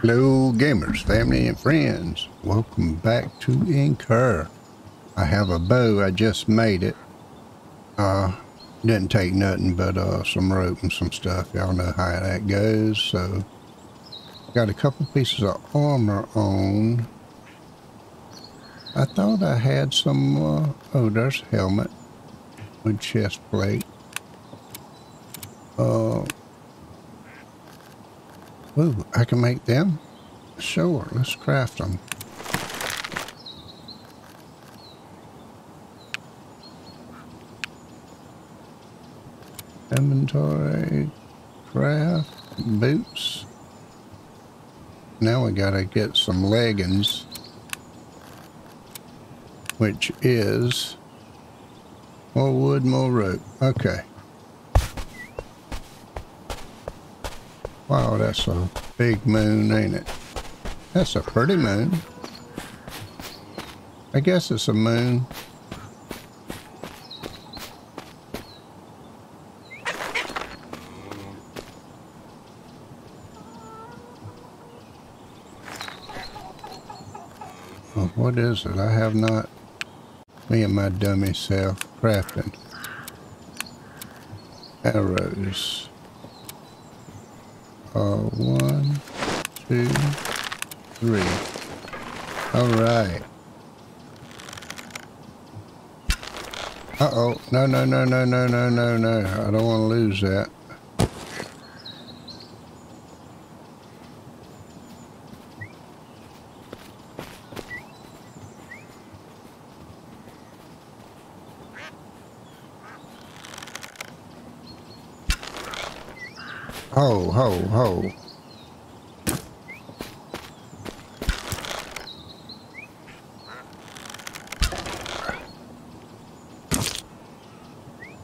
Hello, gamers, family, and friends. Welcome back to Incur. I have a bow. I just made it. Uh, didn't take nothing but uh, some rope and some stuff. Y'all know how that goes. So, got a couple pieces of armor on. I thought I had some. Uh, oh, there's helmet with chest plate. Uh, Ooh, I can make them? Sure, let's craft them. Inventory, craft, boots. Now we gotta get some leggings, which is more wood, more rope. Okay. Wow, that's a big moon, ain't it? That's a pretty moon. I guess it's a moon. Oh, what is it? I have not, me and my dummy self, crafting arrows. Uh, one, two, three. All right. Uh-oh. No, no, no, no, no, no, no, no. I don't want to lose that. Ho, ho, ho.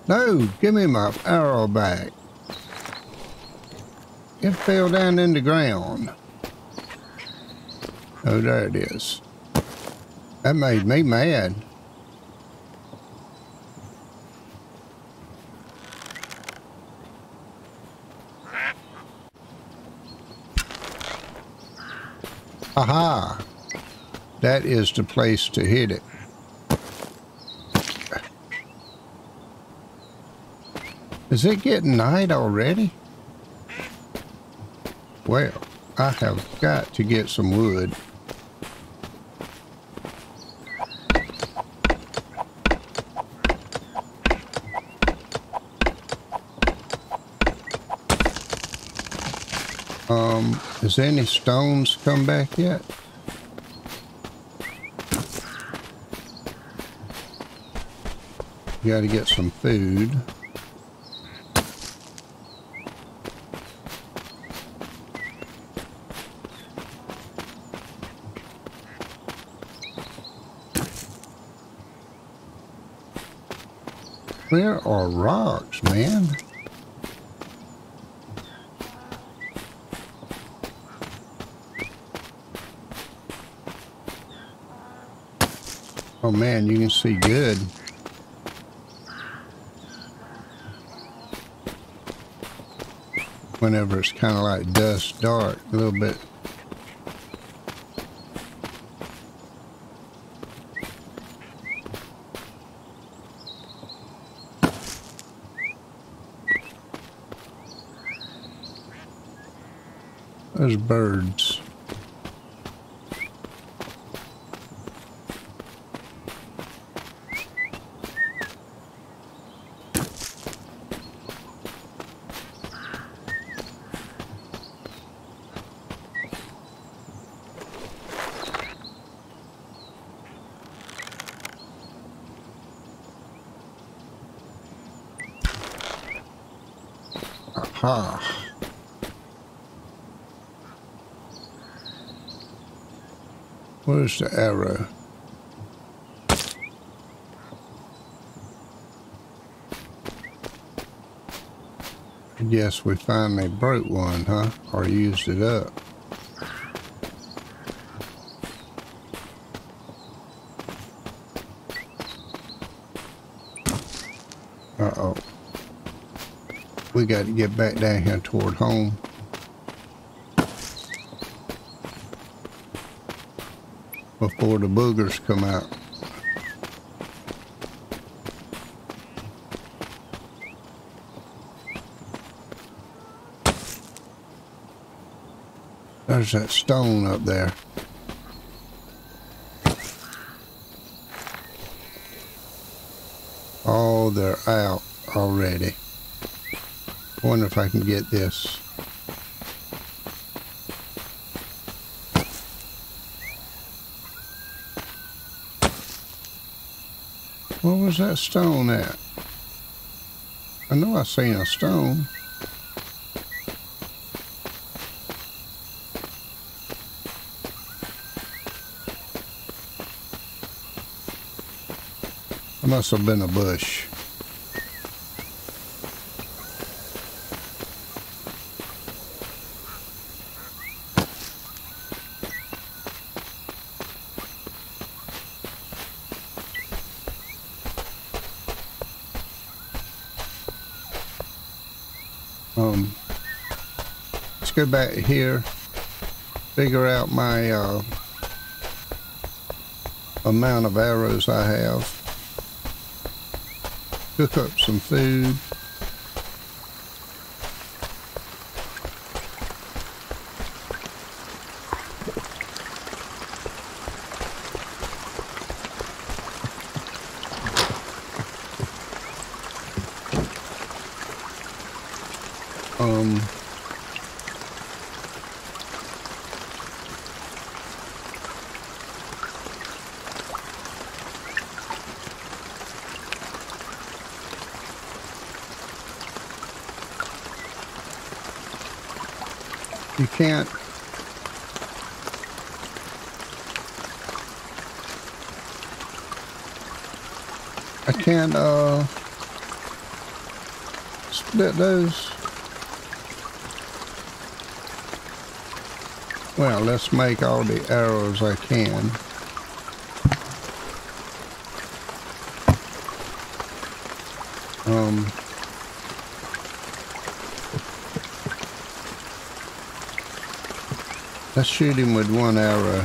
No, give me my arrow back. It fell down in the ground. Oh, there it is. That made me mad. Aha! That is the place to hit it. Is it getting night already? Well, I have got to get some wood. Um, has any stones come back yet? You gotta get some food. Where are rocks, man? Oh man, you can see good. Whenever it's kind of like dust dark, a little bit. There's birds. Aha. Where's the arrow? I guess we finally broke one, huh? Or used it up. Uh-oh. We got to get back down here toward home. before the boogers come out. There's that stone up there. Oh, they're out already. Wonder if I can get this. What was that stone at? I know I seen a stone. It must have been a bush. Um, let's go back here, figure out my uh, amount of arrows I have, cook up some food. You can't I can't uh split those Well, let's make all the arrows I can. Let's shoot him with one arrow.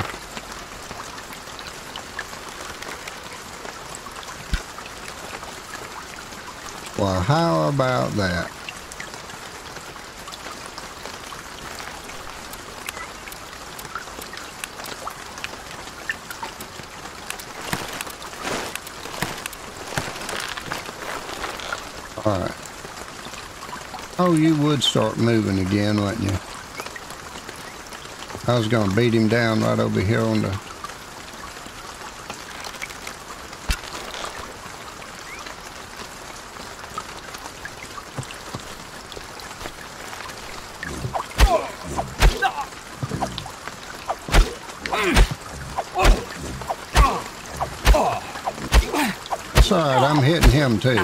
Well, how about that? Alright. Oh, you would start moving again, wouldn't you? I was going to beat him down right over here on the... It's alright, I'm hitting him too.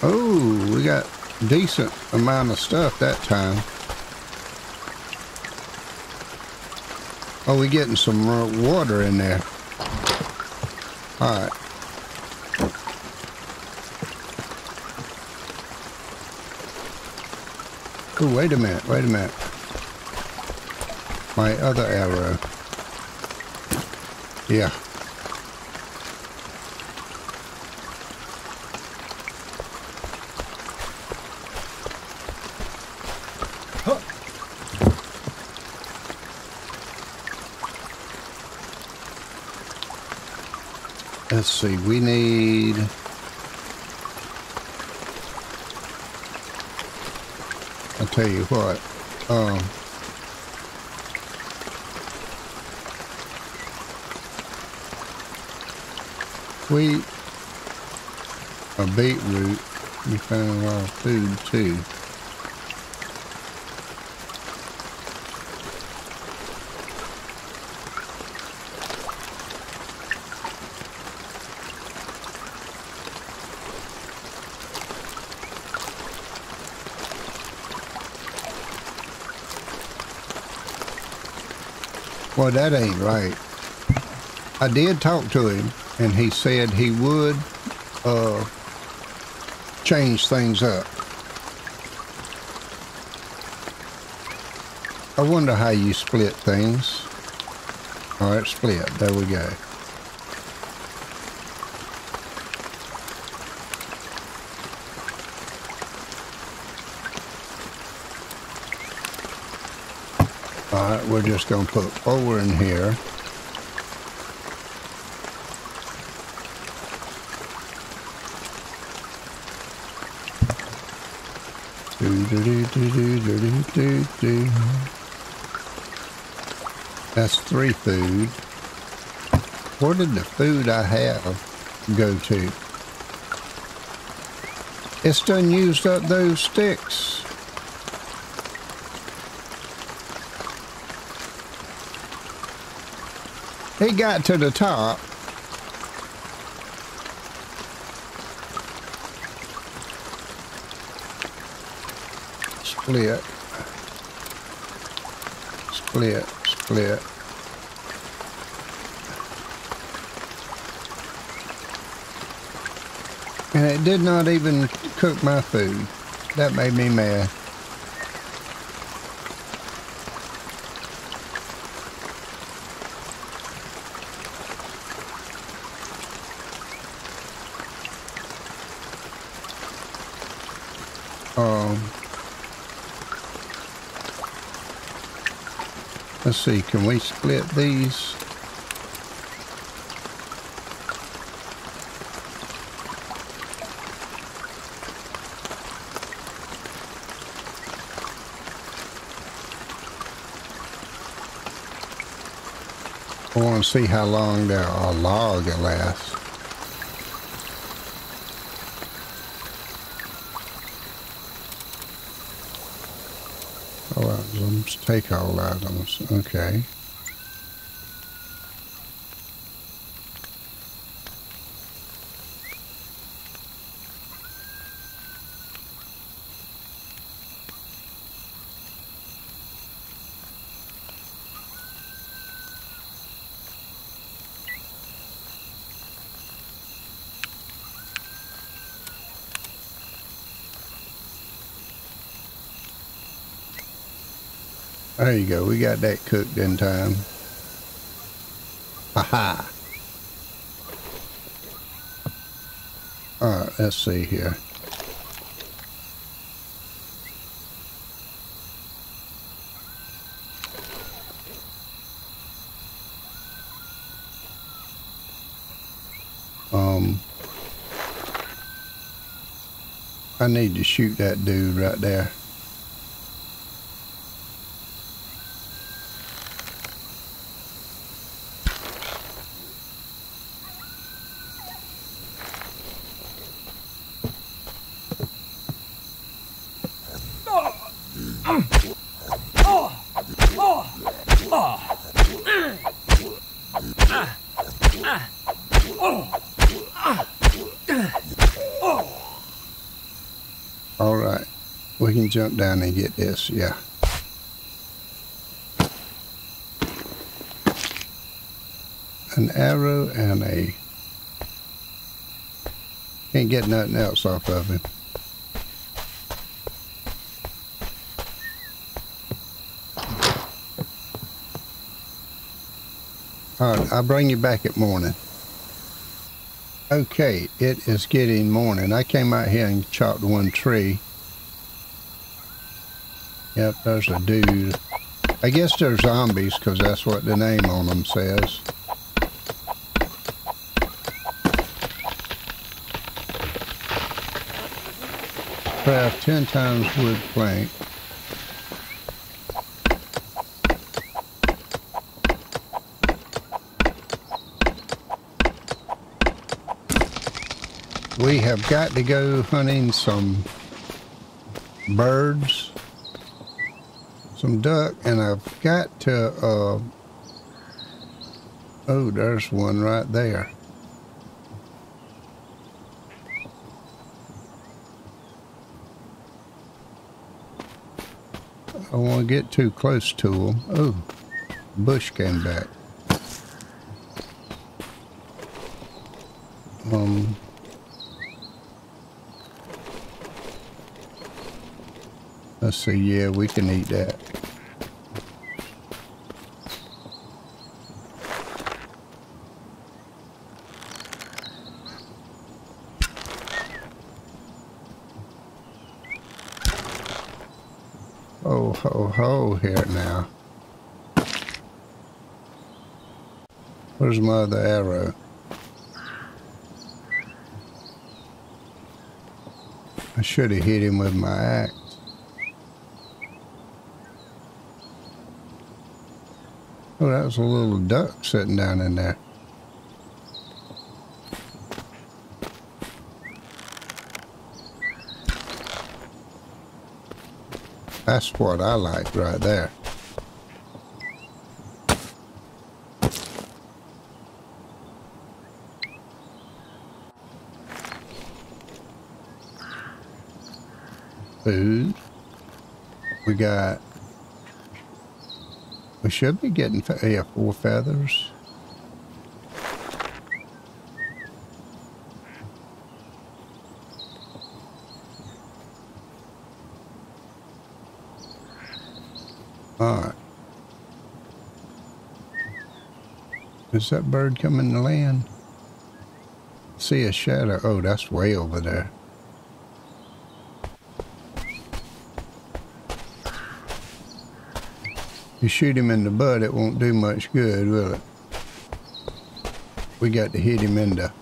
Oh, we got decent amount of stuff that time. Oh, we getting some water in there. All right. Oh, wait a minute, wait a minute. My other arrow. Yeah. Let's see, we need... I'll tell you what, um... Wheat, a beetroot, we found a lot of food too. Well, that ain't right. I did talk to him, and he said he would uh, change things up. I wonder how you split things. All right, split. There we go. We're just going to put four in here. That's three food. Where did the food I have go to? It's done used up those sticks. It got to the top. Split. Split, split. And it did not even cook my food. That made me mad. Let's see, can we split these? I want to see how long the a uh, log will items, take all items. Okay. Go. We got that cooked in time. Aha. Alright, let's see here. Um, I need to shoot that dude right there. All right, we can jump this, yeah. An arrow and a... Can't get nothing else off of him. All right, I'll bring you back at morning. Okay, it is getting morning. I came out here and chopped one tree. Yep, there's a dude. I guess they're zombies because that's what the name on them says. Craft 10 times wood plank. we have got to go hunting some birds, some duck, and I've got to, uh, oh, there's one right there. I don't want to get too close to them. Oh, bush came back. Let's see, yeah, we can eat that. Oh, ho, ho, here now. Where's my other arrow? I should have hit him with my axe. Oh, that was a little duck sitting down in there. That's what I like right there. Food. We got... We should be getting, yeah, four feathers. Alright. Is that bird coming to land? See a shadow. Oh, that's way over there. You shoot him in the butt, it won't do much good, will it? We got to hit him in the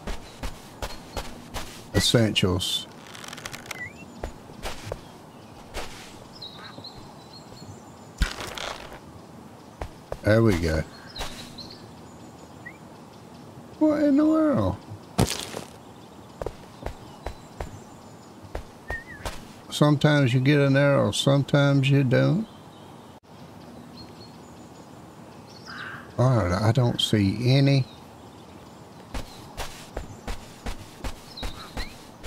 essentials. There we go. What in the world? Sometimes you get an arrow, sometimes you don't. Alright, I don't see any.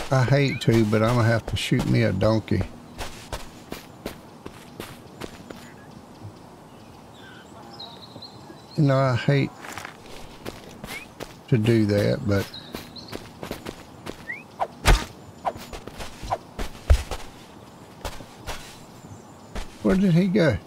I hate to, but I'm going to have to shoot me a donkey. You know, I hate to do that, but where did he go?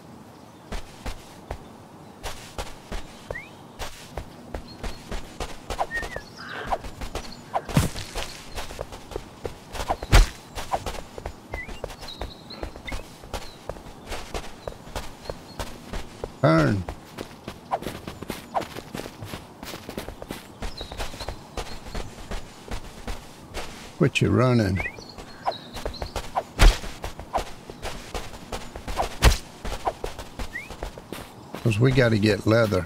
Quit you running. Because we got to get leather.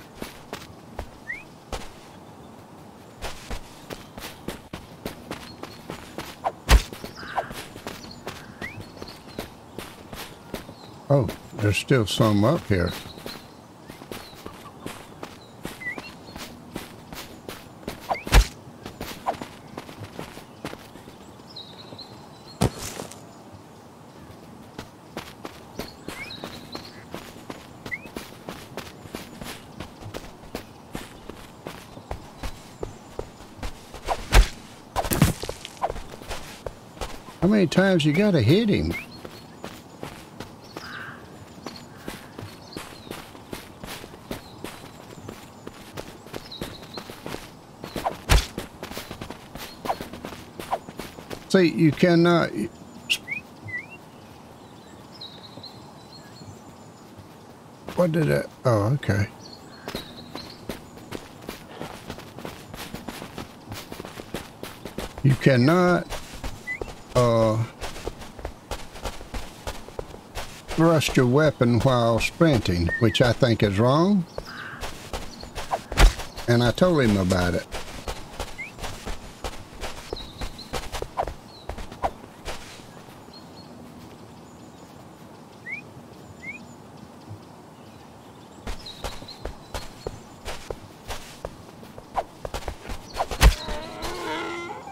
Oh, there's still some up here. Times you gotta hit him? See, you cannot... What did it... Oh, okay. You cannot uh, thrust your weapon while sprinting, which I think is wrong. And I told him about it.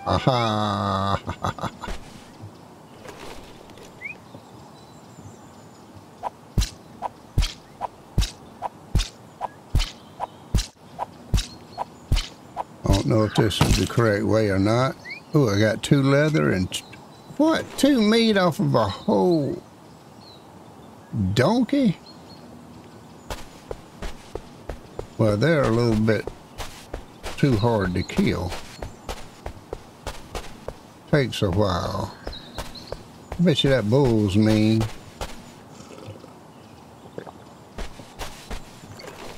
Aha! Don't know if this is the correct way or not. Oh, I got two leather and what? Two meat off of a whole donkey? Well, they're a little bit too hard to kill. Takes a while. I bet you that bull's mean.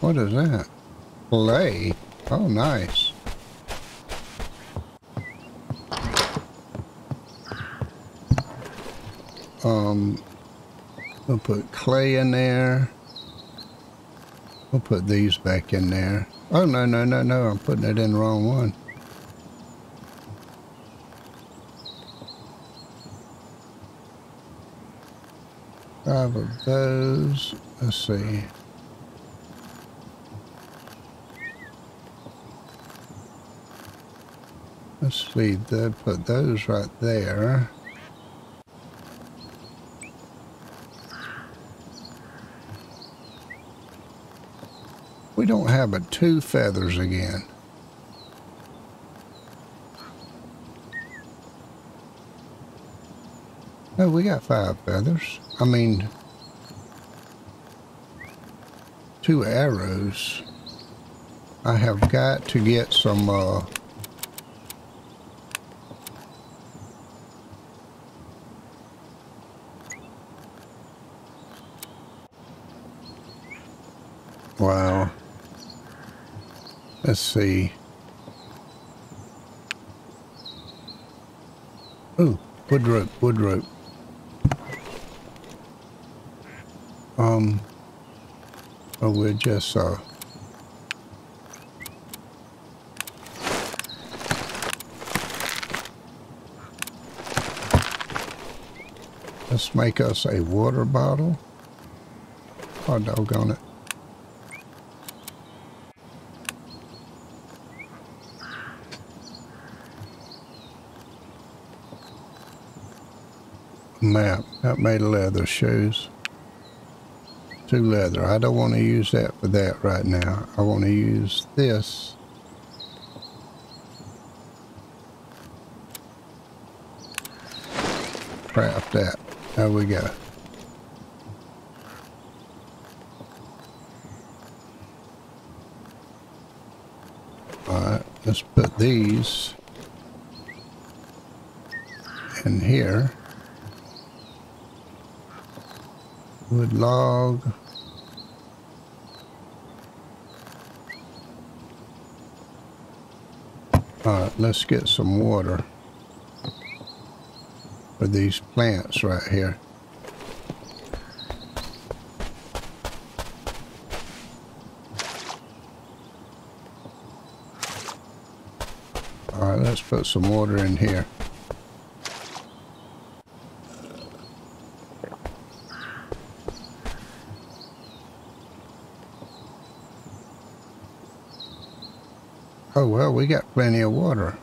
What is that? Play. Oh, nice. Um, we'll put clay in there. We'll put these back in there. Oh, no, no, no, no. I'm putting it in the wrong one. Five of those. Let's see. Let's leave that, put those right there. Have but two feathers again. No, we got five feathers. I mean, two arrows. I have got to get some, uh, Wow. Let's see. Oh, wood rope, wood rope. Um, oh, we're just, uh, let's make us a water bottle. Oh, doggone it. Map. That made leather shoes. Two leather. I don't want to use that for that right now. I want to use this. Craft that. There we go. Alright, let's put these in here. Wood log. Alright, let's get some water for these plants right here. Alright, let's put some water in here. Oh, well, we got plenty of water.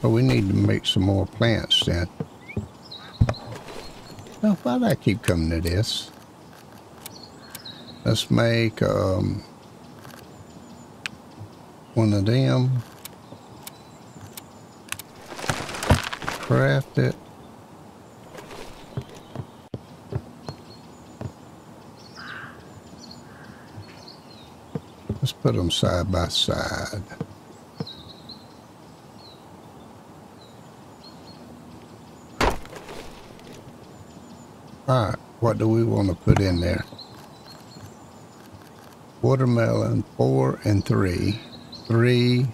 But we need to make some more plants then. Well, why do I keep coming to this? Let's make um, one of them. Craft it. Let's put them side by side. All right, what do we want to put in there? Watermelon, four and three. Three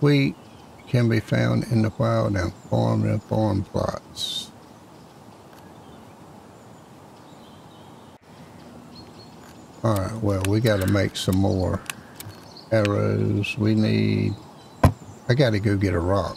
wheat can be found in the wild and farmed in farm plots. Alright, well, we got to make some more arrows. We need... I got to go get a rock.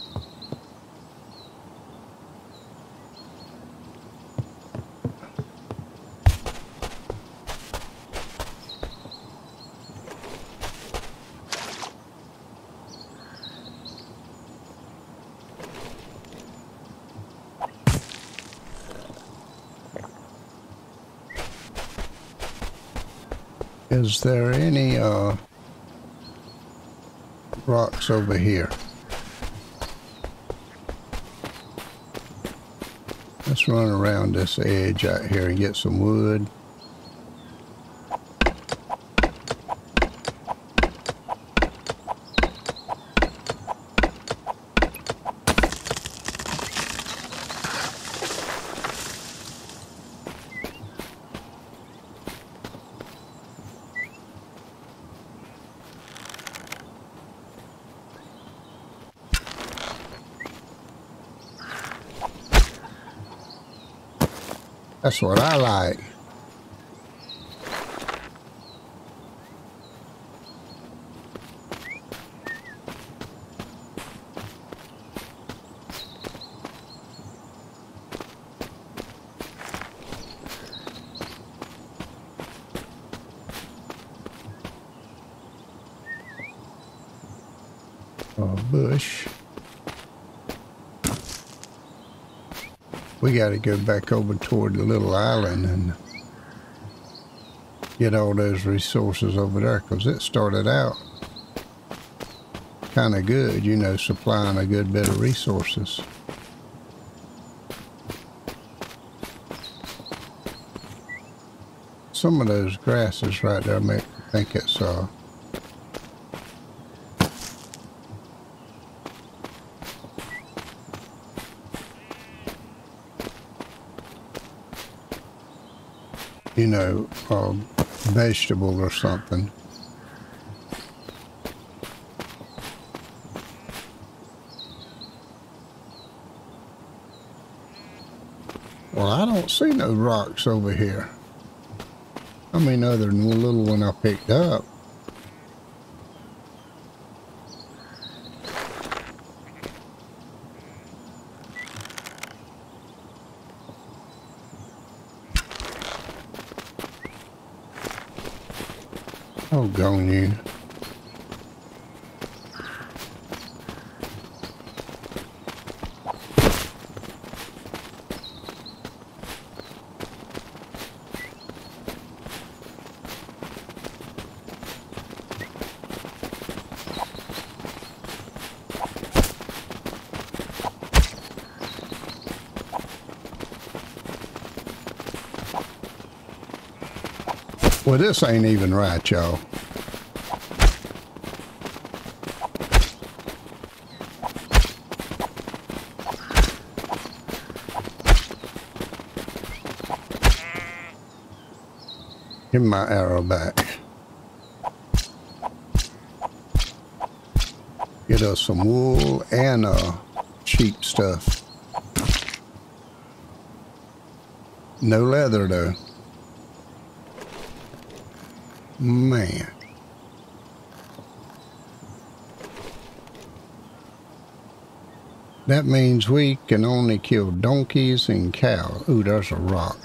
Is there any uh, rocks over here? Let's run around this edge out here and get some wood. That's what I like. Bush. We got to go back over toward the little island and get all those resources over there because it started out kind of good, you know, supplying a good bit of resources. Some of those grasses right there make think it's uh, you know, a vegetable or something. Well, I don't see no rocks over here. I mean, other than the little one I picked up. Oh, gone you. Well, this ain't even right, y'all. Give my arrow back. Get us some wool and uh, cheap stuff. No leather though. Man. That means we can only kill donkeys and cows. Ooh, there's a rock.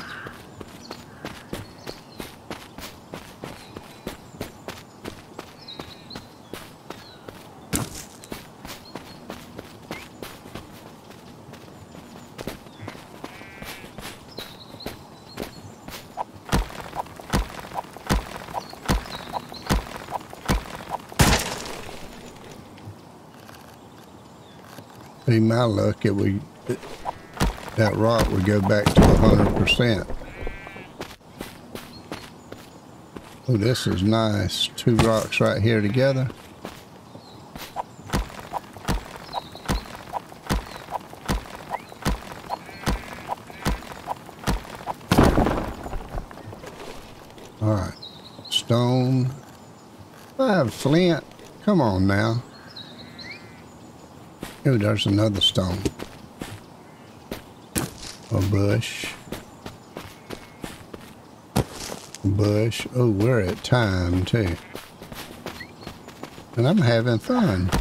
be luck, it would that rock would go back to hundred percent. Oh, this is nice. Two rocks right here together. All right, stone. I have flint. Come on now. Oh, there's another stone. A bush. A bush. Oh, we're at time, too. And I'm having fun.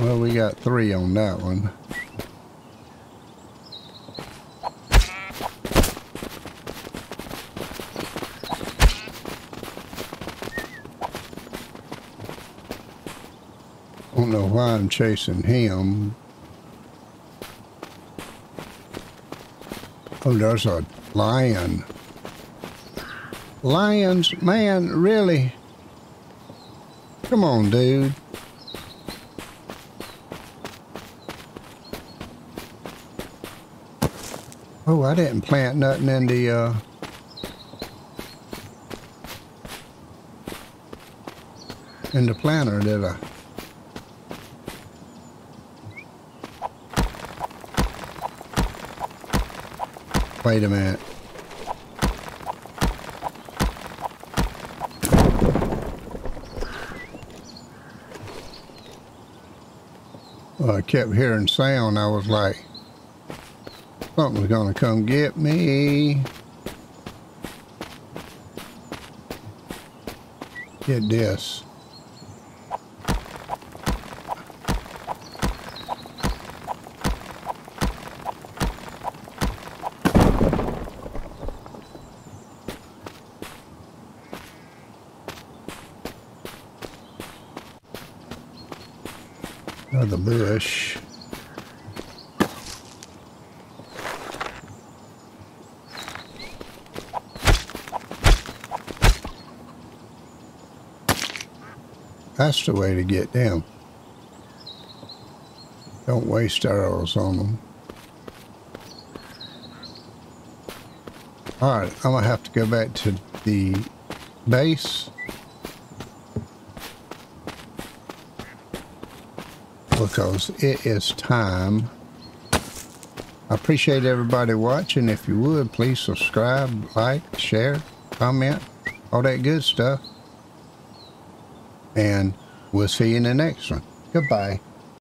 Well, we got three on that one. I'm chasing him. Oh, there's a lion. Lions, man, really? Come on, dude. Oh, I didn't plant nothing in the, uh... In the planter, did I? Wait a minute. Well, I kept hearing sound. I was like, something's gonna come get me. Get this. Oh, Another bush. That's the way to get them. Don't waste arrows on them. Alright, I'm going to have to go back to the base. Because it is time. I appreciate everybody watching. If you would, please subscribe, like, share, comment, all that good stuff. And we'll see you in the next one. Goodbye.